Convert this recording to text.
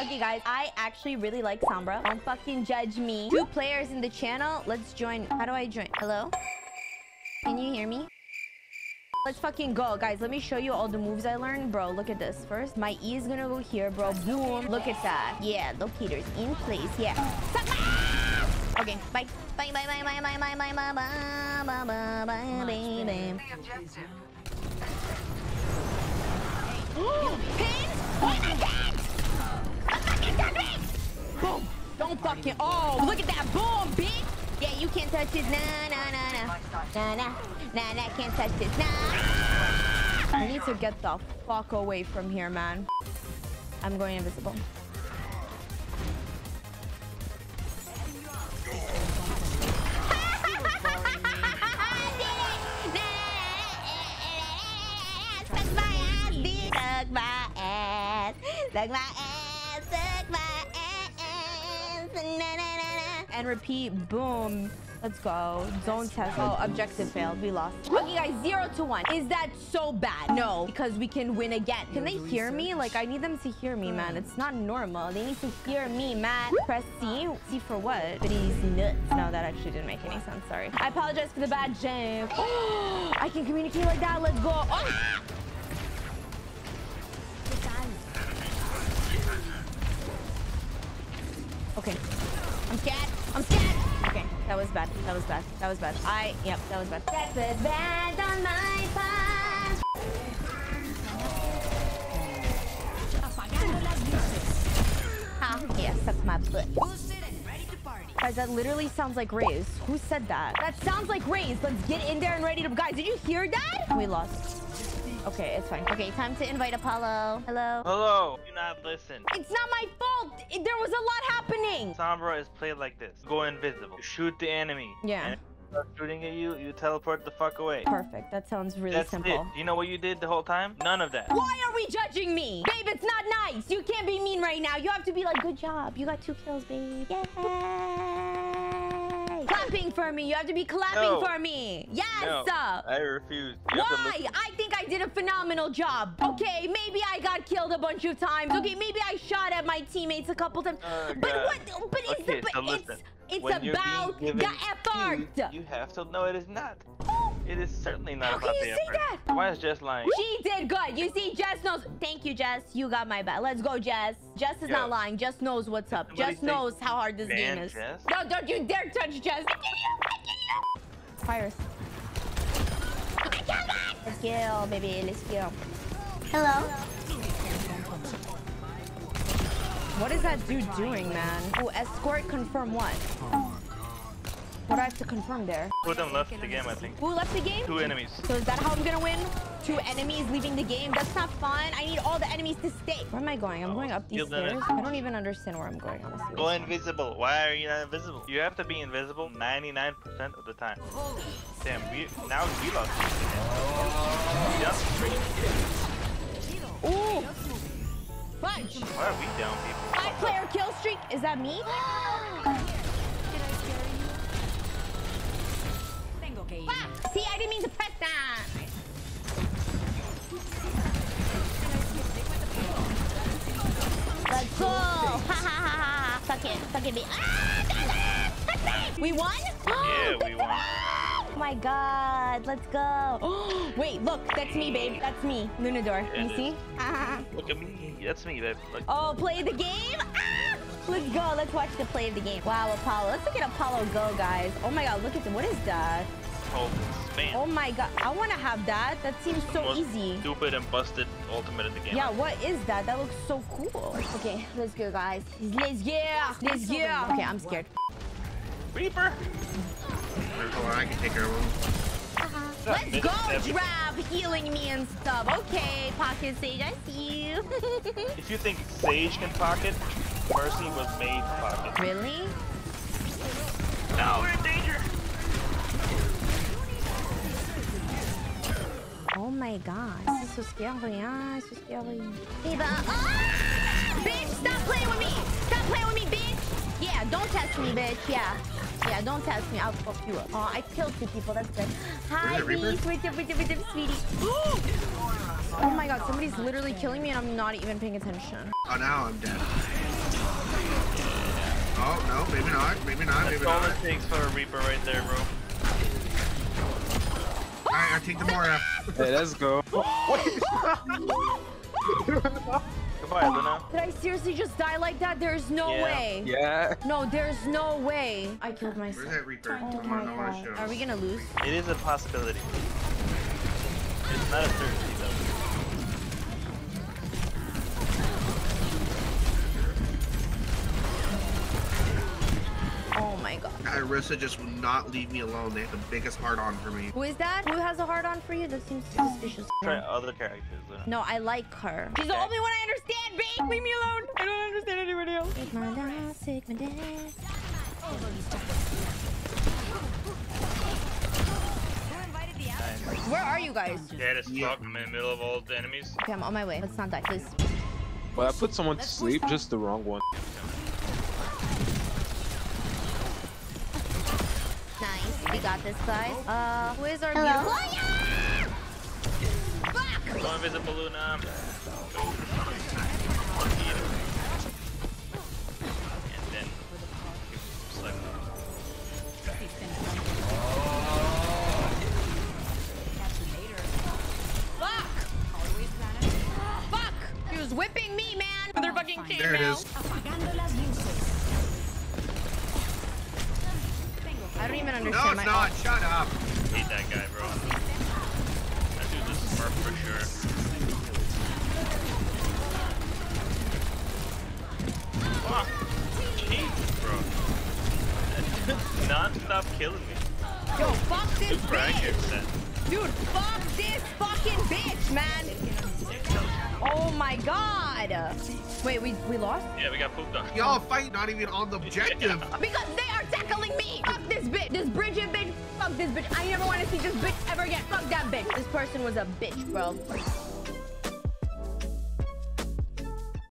Okay, guys, I actually really like Sombra. Don't fucking judge me. Two players in the channel. Let's join. How do I join? Hello? Can you hear me? Let's fucking go, guys. Let me show you all the moves I learned. Bro, look at this. First, my E is gonna go here, bro. Boom. Look at that. Yeah, locators in place. Yeah. Okay, bye. Bye, bye, bye, bye, bye, bye, bye, bye, bye, bye, bye, bye, baby. Pins? Fucking... Oh, look at that. Boom, bitch! Yeah, you can't touch this. Nah, nah, nah, nah. Nah, nah. Nah, nah, can't touch this. Nah! I need to get the fuck away from here, man. I'm going invisible. Suck my ass, bitch. Suck my ass. Suck my ass. And repeat. Boom. Let's go. Zone test. Oh, objective failed. We lost. Okay, guys. Zero to one. Is that so bad? No, because we can win again. Can they hear me? Like, I need them to hear me, man. It's not normal. They need to hear me, man. Press C. C for what? But he's nuts. No, that actually didn't make any sense. Sorry. I apologize for the bad joke. I can communicate like that. Let's go. Oh! Okay. I'm scared. I'm scared. Okay, that was bad. That was bad. That was bad. I, yep, that was bad. That was bad on my part. Ah, yeah, suck my butt. Guys, that literally sounds like Raze. Who said that? That sounds like Raze. Let's get in there and ready to... Guys, did you hear that? We lost. Okay, it's fine. Okay, time to invite Apollo. Hello? Hello. Do not listen. It's not my fault. It- there was a lot happening. Sombra is played like this. Go invisible. You shoot the enemy. Yeah. And start shooting at you, you teleport the fuck away. Perfect. That sounds really That's simple. it. You know what you did the whole time? None of that. Why are we judging me? Babe, it's not nice. You can't be mean right now. You have to be like, good job. You got two kills, babe. Yay. Clapping for me. You have to be clapping No. for me. Yes. No, I refuse. You Why? I think I did a phenomenal job. Okay, maybe I got killed a bunch of times. Okay, maybe I shot at my teammates a couple times. Oh, but God. what? But it's Okay, the, so it's it's about the effort. cues, You have to know it is not. It is certainly not How about can the you say effort. that? Why is Jess lying? She did good. You see, Jess knows. Thank you, Jess. You got my back. Let's go, Jess. Jess is Yo. not lying. Jess knows what's up. Somebody Jess knows how hard this ban game is. Jess? No, don't you dare touch Jess. Fires. Let's go, baby. Let's go. Hello. What is that dude doing, man? Oh, escort confirm what? Oh. What do I have to confirm there? Two of them left the game, I think. Who left the game? Two enemies. So is that how I'm gonna win? Two enemies leaving the game? That's not fun. I need all the enemies to stay. Where am I going? I'm Oh, going up these you'll it. stairs. I don't even understand where I'm going, honestly. Go invisible. Why are you not invisible? You have to be invisible 99% of the time. Damn, we now we lost. Yep. Ooh! Bunch! Why are we down, people? Five player kill streak. Is that me? See, I didn't mean to press that. Let's go! Ha ha ha ha! Fuck it, fuck it. Ah, that's it! We won? Yeah, we won. Oh my god, let's go. Oh, Wait, look, that's me, babe. That's me, Lunadore. Yeah, you see? Ah. Look at me. That's me, babe. Look. Oh, play the game? Ah! Let's go. Let's watch the play of the game. Wow, Apollo. Let's look at Apollo go, guys. Oh my god, look at the, what is that? Oh, spam. Oh my god, I want to have that. That seems so Most easy. Stupid and busted ultimate in the game. Yeah, what is that? That looks so cool. Okay, let's go, guys. Let's go. Let's go. Okay, I'm scared. Reaper. Hold on, I can take care of. Uh-huh. Let's go, Drab, healing me and stuff. Okay, Pocket Sage, I see you. If you think Sage can pocket, Mercy was made to pocket. really? No, we're in danger. Oh my god, this is so scary. Ah, it's so scary. Eva, ah! Bitch, stop playing with me! Stop playing with me, bitch! Yeah, don't test me, bitch. Yeah. Yeah, don't test me. I'll fuck you up. Oh, I killed two people. That's good. Hi, it, Reaper? Beast. Wait, wait, wait, wait, sweetie. oh my god, somebody's literally killing me and I'm not even paying attention. Oh, now I'm dead. Oh, no, maybe not. Maybe not. Maybe That's all it takes for a Reaper right there, bro. Alright, I take the Moira. Hey, let's go. Goodbye, oh, Luna. Did I seriously just die like that? There's no Yeah. way. Yeah. No, there's no way. I killed Where's myself. that Reaper? Oh Come on, I want to show. Are we gonna lose? It is a possibility. It's not a certainty, god. Irissa just will not leave me alone. They have the biggest heart on for me. Who is that? Who has a heart on for you? That seems suspicious. Try other characters, Luna. No, I like her. She's the only one I understand, babe. Leave me alone. I don't understand anybody else. Take my dance, take my dance. Nice. Where are you guys? Dead as fuck. I'm in the middle of all the enemies. Okay, I'm on my way. Let's not die, please. Well, I put someone to sleep, just the wrong one. Nice. We got this, guys. Uh, who is our Hello? beautiful? Fuck! Go invisible, Luna. And then... Select. Fuck! Fuck! He was whipping me, man! With her fucking chainmail. There it is. I don't even No, it's my not. Shut up. Hate that guy, bro. That dude's a smurf for sure. Fuck! Jesus, bro. Non-stop killing me. Yo, fuck this Super bitch! Dude, fuck this fucking bitch, man! Oh my god! Wait, we, we lost? Yeah, we got pooped on. Y'all fight not even on the objective. Because they are tackling me! Fuck this bitch! This Brigitte bitch! Fuck this bitch! I never want to see this bitch ever again! Fuck that bitch! This person was a bitch, bro.